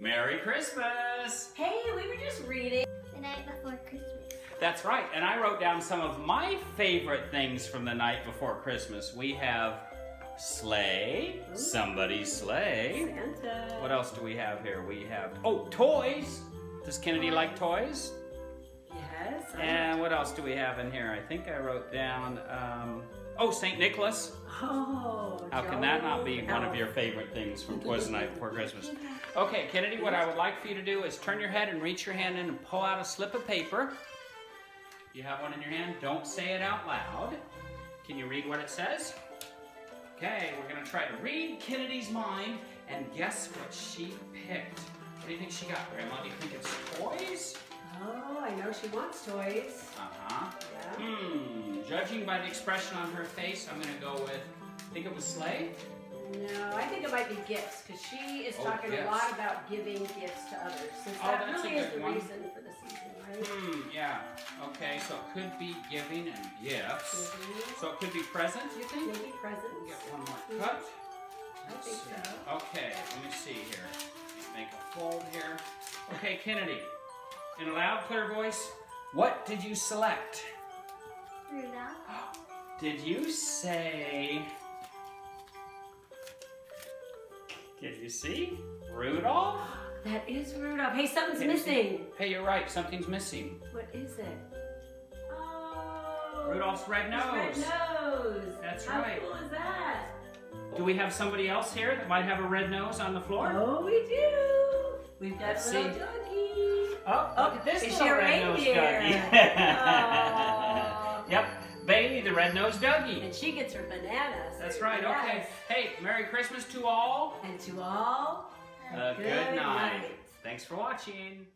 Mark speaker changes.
Speaker 1: Merry Christmas!
Speaker 2: Hey, we were just reading.
Speaker 3: The night before Christmas.
Speaker 1: That's right, and I wrote down some of my favorite things from the night before Christmas. We have sleigh, somebody's sleigh.
Speaker 2: Santa.
Speaker 1: What else do we have here? We have, oh, toys. Does Kennedy like toys?
Speaker 2: Yes.
Speaker 1: And what else do we have in here? I think I wrote down, um, oh, St. Nicholas.
Speaker 2: Oh.
Speaker 1: How can that not be one of your favorite things from Twas Night Before Christmas? Okay, Kennedy, what I would like for you to do is turn your head and reach your hand in and pull out a slip of paper. You have one in your hand. Don't say it out loud. Can you read what it says? Okay, we're going to try to read Kennedy's mind and guess what she picked. What do you think she got, Grandma? Do you think it's toys?
Speaker 2: Oh, I know she wants toys.
Speaker 1: Uh-huh.
Speaker 2: Yeah.
Speaker 1: Hmm, judging by the expression on her face, I'm going to go with, think it was sleigh?
Speaker 2: No, I think it might be gifts because she is
Speaker 1: Oh,
Speaker 2: talking
Speaker 1: gifts.
Speaker 2: a lot about giving gifts to others. Since
Speaker 1: Oh,
Speaker 2: that
Speaker 1: that's a
Speaker 2: really is the
Speaker 1: one.
Speaker 2: reason for the season, right?
Speaker 1: Hmm, yeah. Okay, so it could be giving and gifts.
Speaker 2: Mhm.
Speaker 1: So it could be presents, you think?
Speaker 2: Maybe presents.
Speaker 1: Get one more cut.
Speaker 2: I
Speaker 1: Let's
Speaker 2: think
Speaker 1: see.
Speaker 2: so.
Speaker 1: Okay, let me see here. Make a fold here. Okay, Kennedy, in a loud, clear voice, what did you select?
Speaker 3: Rudolph.
Speaker 1: Did you say... Can you see? Rudolph?
Speaker 2: That is Rudolph. Hey, something's
Speaker 1: Can you
Speaker 2: missing.
Speaker 1: Hey, you're right. Something's missing.
Speaker 2: What is it? Oh.
Speaker 1: Rudolph's red
Speaker 2: his
Speaker 1: nose.
Speaker 2: Red nose.
Speaker 1: That's
Speaker 2: How
Speaker 1: right.
Speaker 2: cool is that?
Speaker 1: Do we have somebody else here that might have a red nose on the floor?
Speaker 2: Oh, we do. We've got
Speaker 1: Let's
Speaker 2: little
Speaker 1: see.
Speaker 2: doggy.
Speaker 1: Oh,
Speaker 2: Oh,
Speaker 1: look at this
Speaker 2: is
Speaker 1: little
Speaker 2: she a
Speaker 1: red-nosed
Speaker 2: reindeer?
Speaker 1: doggy.
Speaker 2: Aw.
Speaker 1: yep, Bailey, the red-nosed doggy.
Speaker 2: And she gets her bananas.
Speaker 1: That's right.
Speaker 2: Yes.
Speaker 1: Okay. Hey, Merry Christmas to all.
Speaker 2: And to all,
Speaker 1: Uh,
Speaker 2: Good
Speaker 1: good night.
Speaker 2: night.
Speaker 1: Thanks for watching.